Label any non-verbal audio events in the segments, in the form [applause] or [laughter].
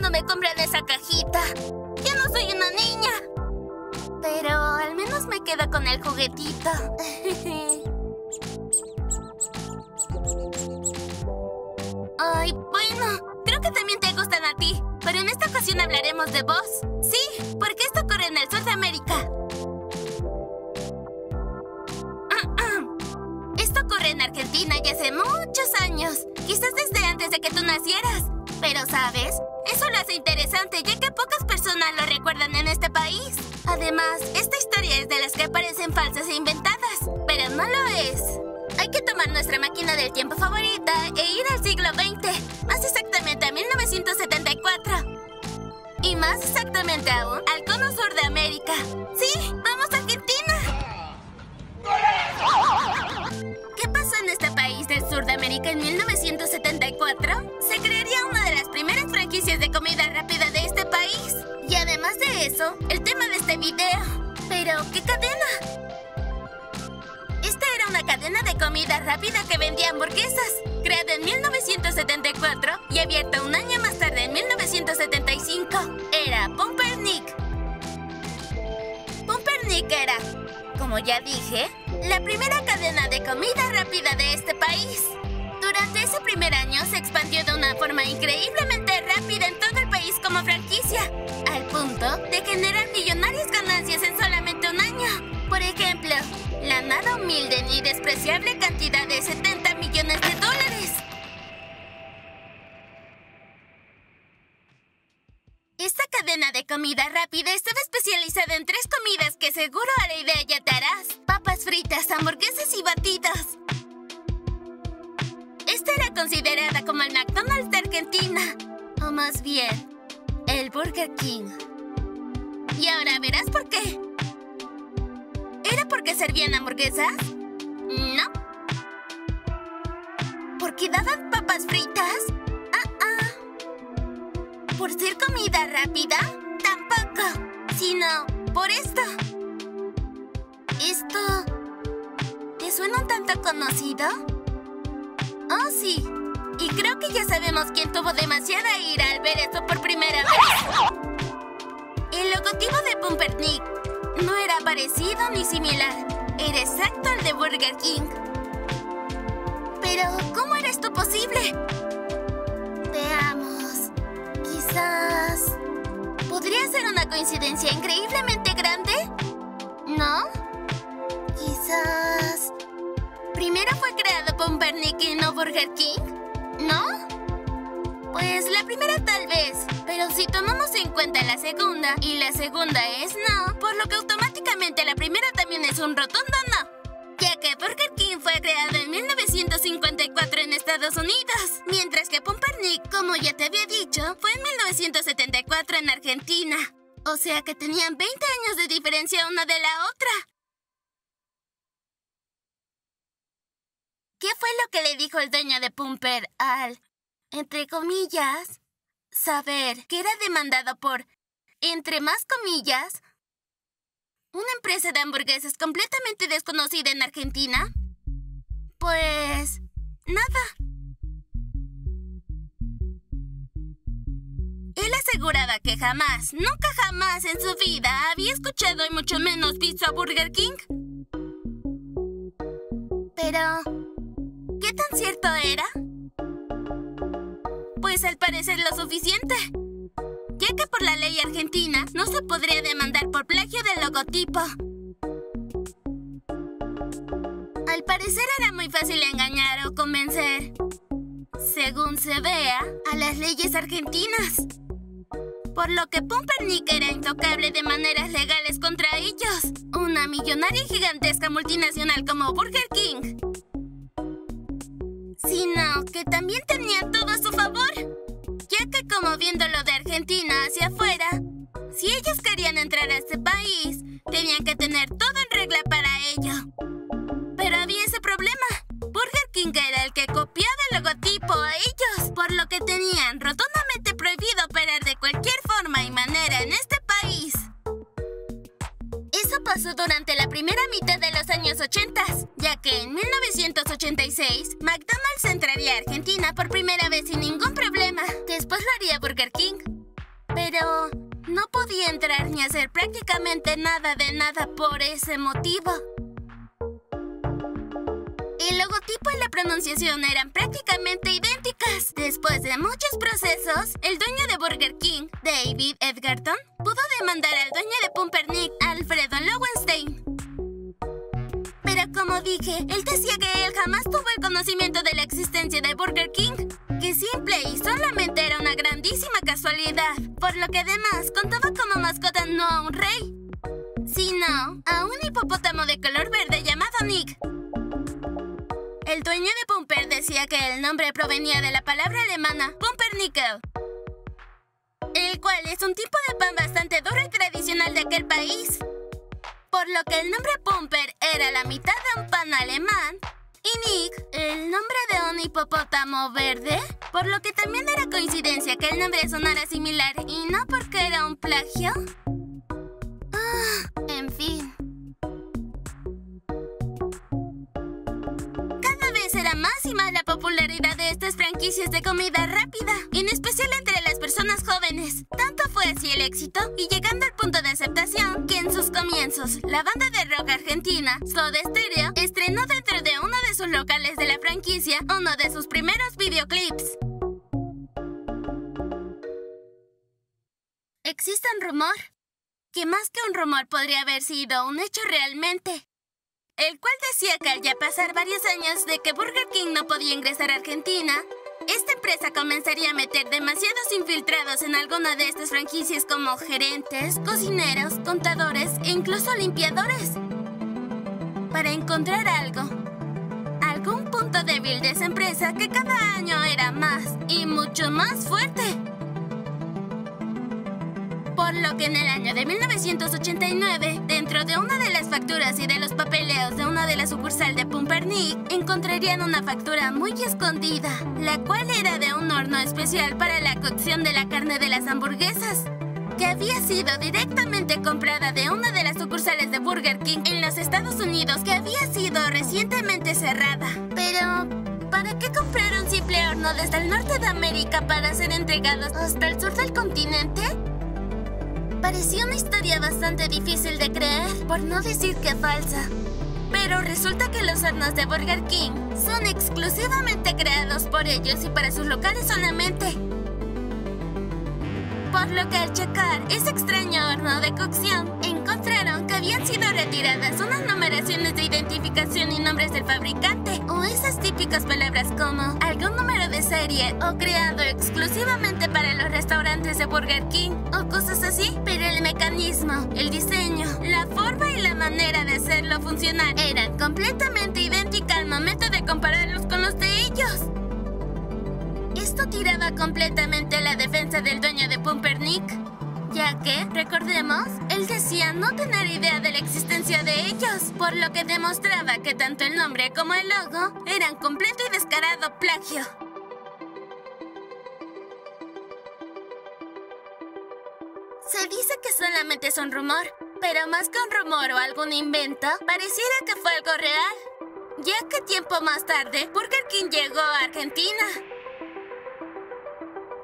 cuando me compran esa cajita. Yo no soy una niña. Pero al menos me quedo con el juguetito. [laughs] Ay, bueno, creo que también te gustan a ti. Pero en esta ocasión hablaremos de vos. Sí, porque esto ocurre en el sur de América. [clears throat] Esto ocurre en Argentina y hace muchos años. Quizás desde antes de que tú nacieras. Pero, ¿sabes? Interesante, ya que pocas personas lo recuerdan en este país. Además, esta historia es de las que parecen falsas e inventadas, pero no lo es. Hay que tomar nuestra máquina del tiempo favorita e ir al siglo XX, más exactamente a 1974. Y más exactamente aún, al cono sur de América. ¡Sí! ¡Vamos a Argentina! Sur de América en 1974? Se crearía una de las primeras franquicias de comida rápida de este país. Y además de eso, el tema de este video. Pero, ¿qué cadena? Esta era una cadena de comida rápida que vendía hamburguesas, creada en 1974 y abierta un año más tarde en 1975. Era Pumpernickel. Pumpernickel era, como ya dije, la primera cadena de comida rápida de este país. Expandió de una forma increíblemente rápida en todo el país como franquicia, al punto de generar millonarias ganancias en solamente un año. Por ejemplo, la nada humilde ni despreciable cantidad de 70 millones de dólares. Esta cadena de comida rápida estaba especializada en tres comidas que seguro a la idea ya te harás. Papas fritas, hamburguesas y batidos. Era considerada como el McDonald's de Argentina. O más bien, el Burger King. Y ahora verás por qué. ¿Era porque servían hamburguesas? No. ¿Porque daban papas fritas? Ah, ah. ¿Por ser comida rápida? Tampoco. Sino por esto. ¿Esto te suena un tanto conocido? Oh, sí. Y creo que ya sabemos quién tuvo demasiada ira al ver esto por primera vez. El logotipo de Pumpernick no era parecido ni similar. Era exacto al de Burger King. Pero, ¿cómo era esto posible? Veamos. Quizás... ¿Podría ser una coincidencia increíblemente grande? ¿No? Quizás... ¿Primero fue creado Pumpernick y no Burger King? ¿No? Pues la primera tal vez, pero si tomamos en cuenta la segunda y la segunda es no, por lo que automáticamente la primera también es un rotundo no. Ya que Burger King fue creado en 1954 en Estados Unidos, mientras que Pumpernick, como ya te había dicho, fue en 1974 en Argentina. O sea que tenían 20 años de diferencia una de la otra. ¿Qué fue lo que le dijo el dueño de Pumper al, entre comillas, saber que era demandado por, entre más comillas, una empresa de hamburguesas completamente desconocida en Argentina? Pues... nada. Él aseguraba que jamás, nunca jamás en su vida había escuchado y mucho menos visto a Burger King. Pero... ¿Qué tan cierto era? Pues al parecer lo suficiente. Ya que por la ley argentina no se podría demandar por plagio del logotipo. Al parecer era muy fácil engañar o convencer, según se vea, a las leyes argentinas. Por lo que Pumpernickel era intocable de maneras legales contra ellos. Una millonaria gigantesca multinacional como Burger King sino que también tenían todo a su favor, ya que como viéndolo de Argentina hacia afuera, si ellos querían entrar a este país, tenían que tener todo en regla para ello. Pero había ese problema. De nada por ese motivo. El logotipo y la pronunciación eran prácticamente idénticas. Después de muchos procesos, el dueño de Burger King, David Edgerton, pudo demandar al dueño de Pumpernickel, Alfredo Lowenstein. Pero como dije, él decía que él jamás tuvo el conocimiento de la existencia de Burger King, que simple y solamente era una grandísima casualidad, por lo que además contaba como mascota no a un rey, sino a un hipopótamo de color verde llamado Nick. El dueño de Pumper decía que el nombre provenía de la palabra alemana Pumpernickel, el cual es un tipo de pan bastante duro y tradicional de aquel país. Por lo que el nombre Pumper era la mitad de un pan alemán y Nick, el nombre de un hipopótamo verde, por lo que también era coincidencia que el nombre sonara similar y no porque era un plagio. Ah, franquicias de comida rápida, en especial entre las personas jóvenes. Tanto fue así el éxito, y llegando al punto de aceptación, que en sus comienzos, la banda de rock argentina, Soda Stereo, estrenó dentro de uno de sus locales de la franquicia uno de sus primeros videoclips. Existe un rumor, que más que un rumor podría haber sido un hecho realmente el cual decía que al ya pasar varios años de que Burger King no podía ingresar a Argentina, esta empresa comenzaría a meter demasiados infiltrados en alguna de estas franquicias como gerentes, cocineros, contadores e incluso limpiadores. Para encontrar algo, algún punto débil de esa empresa que cada año era más y mucho más fuerte por lo que en el año de 1989, dentro de una de las facturas y de los papeleos de una de las sucursales de Pumpernickel, encontrarían una factura muy escondida, la cual era de un horno especial para la cocción de la carne de las hamburguesas, que había sido directamente comprada de una de las sucursales de Burger King en los Estados Unidos que había sido recientemente cerrada. Pero, ¿Para qué comprar un simple horno desde el norte de América para ser entregados hasta el sur del continente? Parecía una historia bastante difícil de creer, por no decir que falsa. Pero resulta que los hornos de Burger King son exclusivamente creados por ellos y para sus locales solamente. Por lo que al checar ese extraño horno de cocción, encontraron que habían sido retiradas unas numeraciones de identificación y nombres del fabricante, o esas típicas palabras como algún número de serie o creado exclusivamente para los restaurantes de Burger King, o cosas así. Pero el mecanismo, el diseño, la forma y la manera de hacerlo funcionar eran completamente idénticas al momento de compararlos con los de ellos. Esto tiraba completamente la defensa del dueño de Pumpernick, ya que, recordemos, él decía no tener idea de la existencia de ellos, por lo que demostraba que tanto el nombre como el logo eran completo y descarado plagio. Se dice que solamente es un rumor, pero más que un rumor o algún invento, pareciera que fue algo real, ya que tiempo más tarde, Burger King llegó a Argentina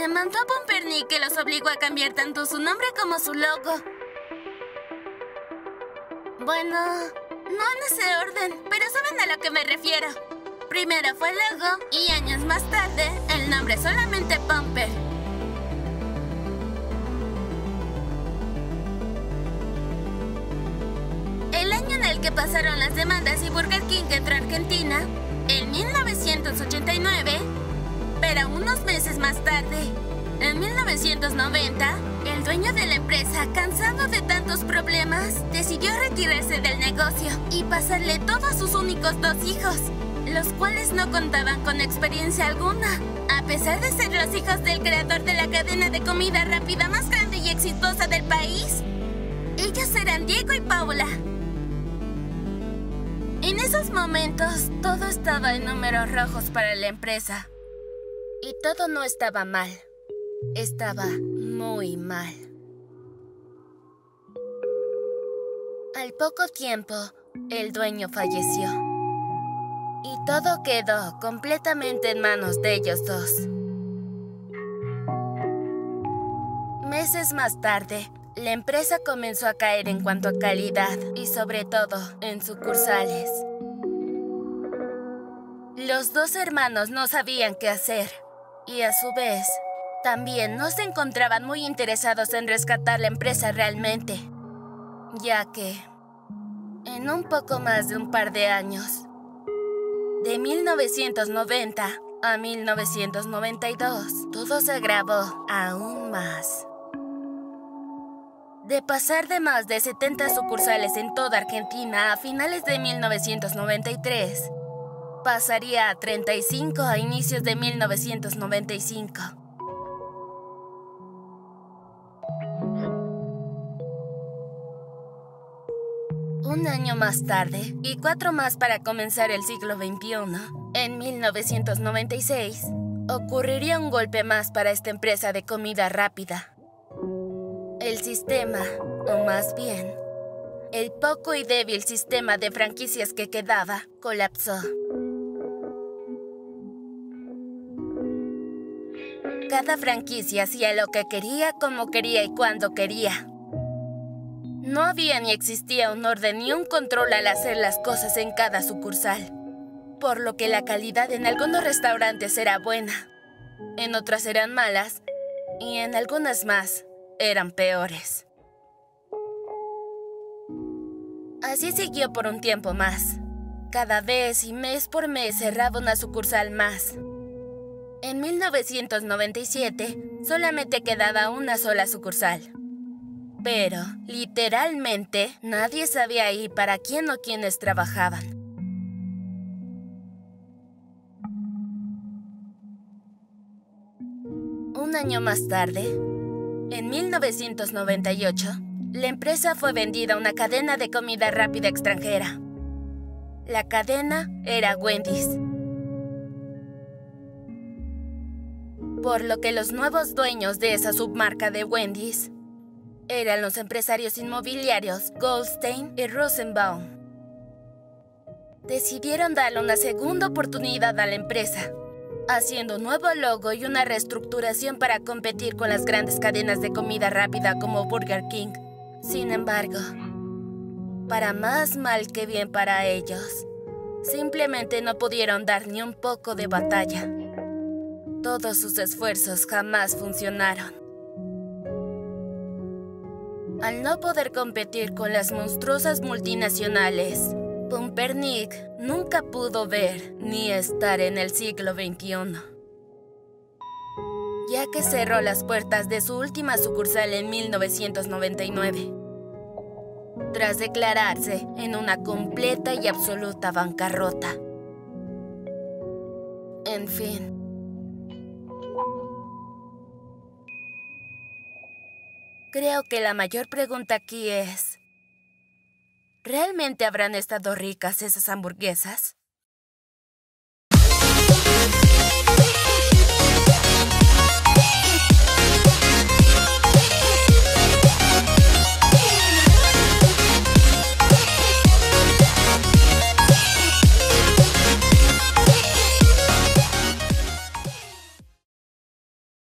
Demandó a Pumpernickel los obligó a cambiar tanto su nombre como su logo. Bueno, no en ese orden, pero saben a lo que me refiero. Primero fue el logo y años más tarde el nombre solamente Pumper. El año en el que pasaron las demandas y Burger King entró a Argentina, en 1989, pero unos meses más tarde, en 1990, el dueño de la empresa, cansado de tantos problemas, decidió retirarse del negocio y pasarle todo a sus únicos dos hijos, los cuales no contaban con experiencia alguna. A pesar de ser los hijos del creador de la cadena de comida rápida más grande y exitosa del país, ellos eran Diego y Paula. En esos momentos, todo estaba en números rojos para la empresa. Y todo no estaba mal. Estaba muy mal. Al poco tiempo, el dueño falleció. Y todo quedó completamente en manos de ellos dos. Meses más tarde, la empresa comenzó a caer en cuanto a calidad y sobre todo en sucursales. Los dos hermanos no sabían qué hacer y a su vez también no se encontraban muy interesados en rescatar la empresa realmente, ya que en un poco más de un par de años, de 1990 a 1992, todo se agravó aún más. De pasar de más de 70 sucursales en toda Argentina a finales de 1993, pasaría a 35 a inicios de 1995. Un año más tarde, y cuatro más para comenzar el siglo XXI, en 1996, ocurriría un golpe más para esta empresa de comida rápida. El sistema, o más bien, el poco y débil sistema de franquicias que quedaba, colapsó. Cada franquicia hacía lo que quería, como quería y cuando quería. No había ni existía un orden ni un control al hacer las cosas en cada sucursal, por lo que la calidad en algunos restaurantes era buena, en otras eran malas y en algunas más eran peores. Así siguió por un tiempo más. Cada vez y mes por mes cerraba una sucursal más. En 1997 solamente quedaba una sola sucursal. Pero, literalmente, nadie sabía ahí para quién o quiénes trabajaban. Un año más tarde, en 1998, la empresa fue vendida a una cadena de comida rápida extranjera. La cadena era Wendy's. Por lo que los nuevos dueños de esa submarca de Wendy's eran los empresarios inmobiliarios Goldstein y Rosenbaum. Decidieron darle una segunda oportunidad a la empresa, haciendo un nuevo logo y una reestructuración para competir con las grandes cadenas de comida rápida como Burger King. Sin embargo, para más mal que bien para ellos, simplemente no pudieron dar ni un poco de batalla. Todos sus esfuerzos jamás funcionaron. Al no poder competir con las monstruosas multinacionales, Pumpernickel nunca pudo ver ni estar en el siglo XXI, ya que cerró las puertas de su última sucursal en 1999, tras declararse en una completa y absoluta bancarrota. En fin. Creo que la mayor pregunta aquí es, ¿realmente habrán estado ricas esas hamburguesas?